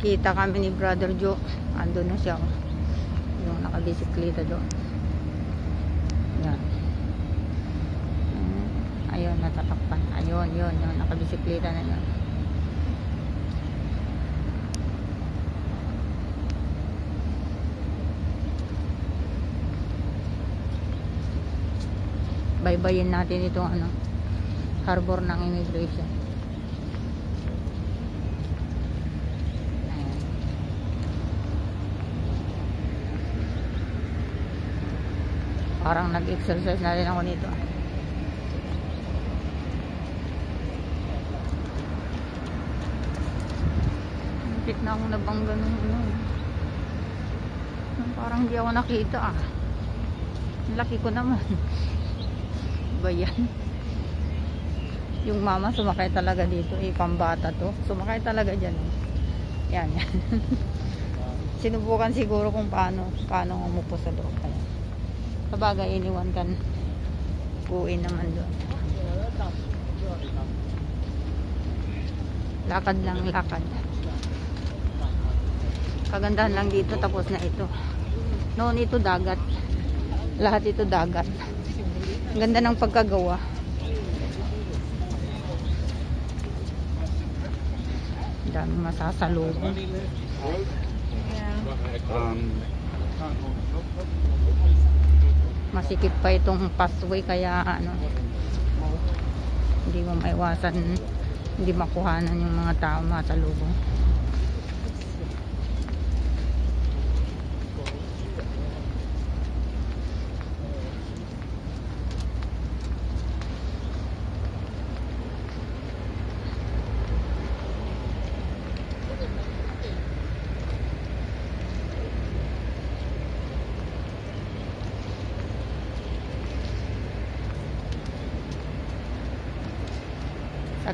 Kita kami ni Brother Joe. Ando na siya. oh. Yung nakabisikleta doon. Yan. Mm, Ayun, natatakpan. Ayun, yun, yun. Nakabisikleta na yun. Baybayin natin itong ano, harbor ng immigration. Ayan. Parang nag-exercise na rin ako nito. Muntik na akong nabangga nung ano. Parang di ako nakita ah. Laki ko naman. ba yan? Yung mama sumakay talaga dito. Eh, pambata to. Sumakay talaga dyan. eh. Yan, yan. Sinubukan siguro kung paano, paano umupo sa loob. Kaya, sabagay, iniwan kan. Uwi naman doon. Lakad lang, lakad. Kagandahan lang dito, tapos na ito. Noon ito dagat. Lahat ito dagat. Ang ganda ng pagkagawa. Ang daming masasalubong. Um, Masikip pa itong pathway kaya ano hindi mo maiwasan hindi makuhanan yung mga tao masalubong.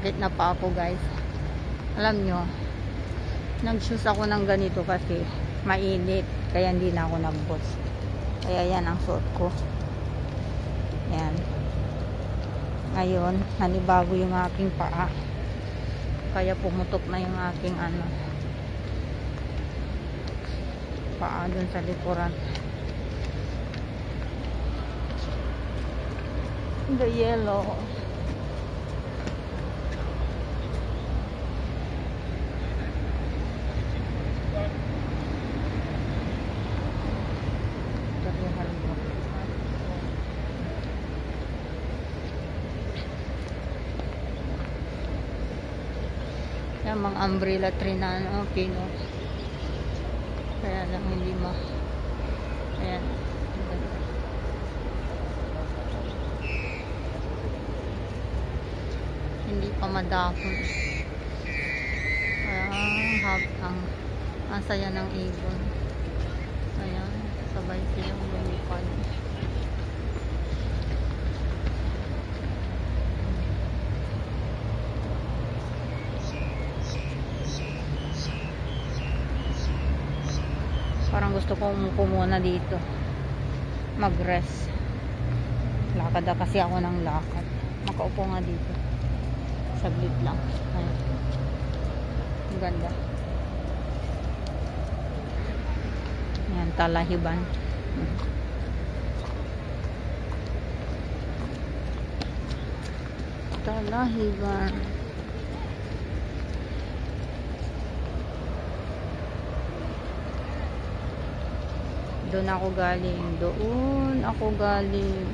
Sakit na pa ako guys. Alam nyo nag ako ng ganito kasi mainit kaya hindi na ako nag-boss kaya yan ang suot ko. Yan ngayon nanibago yung aking paa. Kaya pumutok na yung aking ano paa dun sa likuran. The yellow Taruhan mo. Yan mga umbrella tree na ano, pino. Kaya lang hindi ma. Ayan. Hindi pa madahon. Kaya ang, ang, ang saya ng ibon. Ayan, sabay silang lumipad. Parang gusto ko umupo muna dito. Mag-rest. Lakad na kasi ako ng lakad. Makaupo nga dito. Saglit lang. Ayan. Ang ganda. Yan, talahiban. Talahiban. Doon ako galing. Doon ako galing.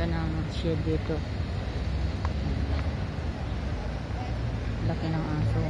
Ayan. Ang shed dito. Laki ng aso.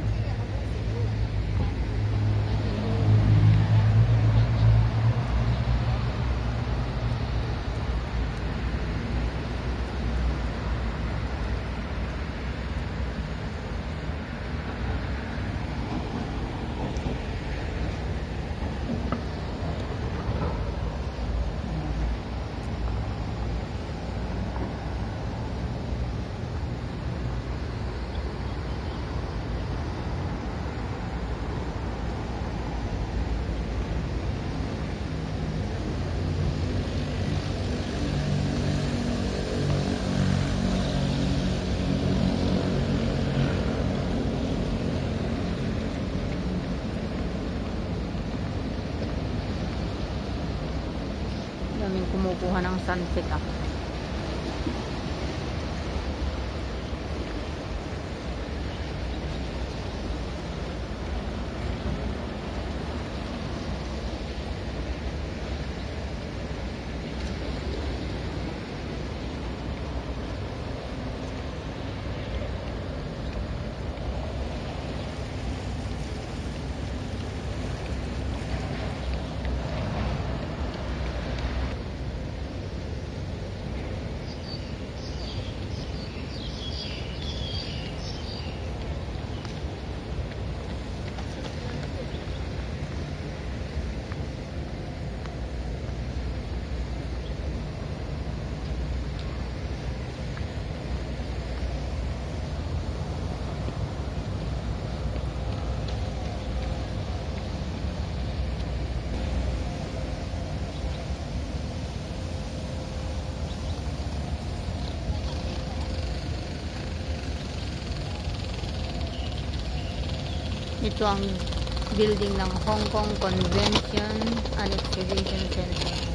Kumukuha ng sunset ah. Ito ang building ng Hong Kong Convention and Exhibition Center.